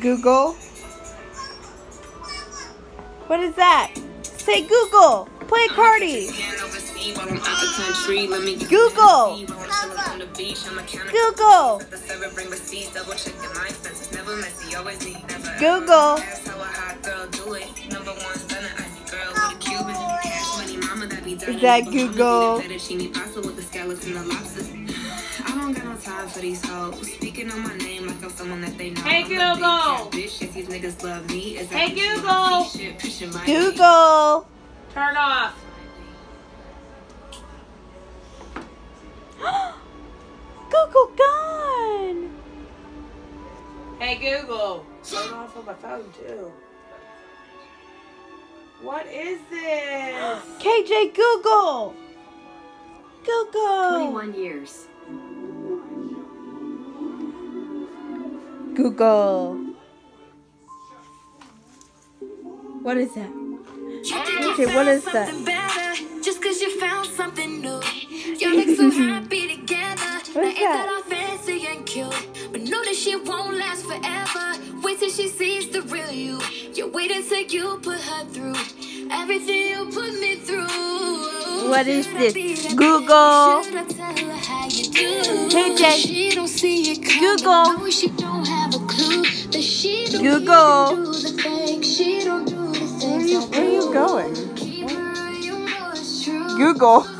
Google. What is that? Say Google. Play Cardi. Google. Google. Google. Is that Google? I don't got no time for these hoes. Speaking on my name like I'm someone that they know. Hey, I'm a big Google. catfish. If these niggas love me, is Hey, Google. Shit, pushing my Google. Turn off. Google gone. Hey Google. Turn off on my phone too. What is this? KJ Google. Google. 21 years. Google. What is that? Okay, what is that? Just cause you found something new. Y'all look so happy together. Now, ain't that? fancy and cute? But know that she won't last forever. Wait till she sees the real you. You wait until you put her through everything you put me through. What is this? Google. You? KJ. Google. Google. the things I Where are you going? You. Google.